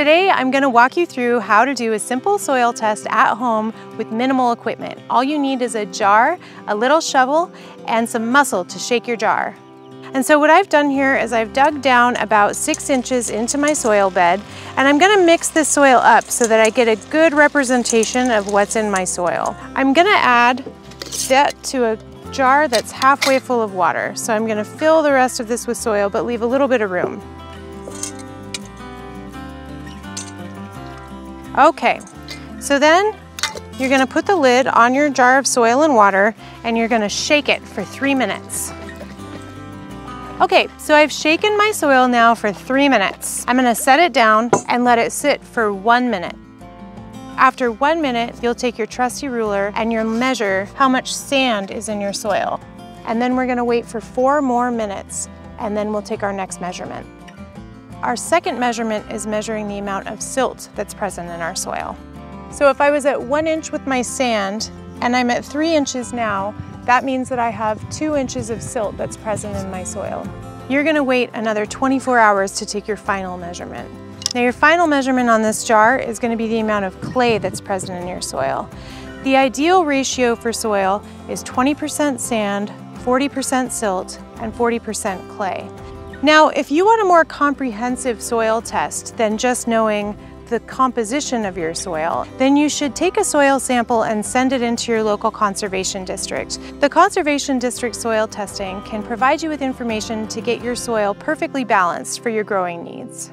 Today I'm going to walk you through how to do a simple soil test at home with minimal equipment. All you need is a jar, a little shovel, and some muscle to shake your jar. And so what I've done here is I've dug down about six inches into my soil bed and I'm gonna mix this soil up so that I get a good representation of what's in my soil. I'm gonna add that to a jar that's halfway full of water. So I'm gonna fill the rest of this with soil but leave a little bit of room. Okay, so then you're gonna put the lid on your jar of soil and water and you're gonna shake it for three minutes. Okay, so I've shaken my soil now for three minutes. I'm gonna set it down and let it sit for one minute. After one minute, you'll take your trusty ruler and you'll measure how much sand is in your soil. And then we're gonna wait for four more minutes and then we'll take our next measurement. Our second measurement is measuring the amount of silt that's present in our soil. So if I was at one inch with my sand and I'm at three inches now, that means that I have two inches of silt that's present in my soil. You're gonna wait another 24 hours to take your final measurement. Now your final measurement on this jar is gonna be the amount of clay that's present in your soil. The ideal ratio for soil is 20% sand, 40% silt, and 40% clay. Now, if you want a more comprehensive soil test than just knowing the composition of your soil, then you should take a soil sample and send it into your local conservation district. The conservation district soil testing can provide you with information to get your soil perfectly balanced for your growing needs.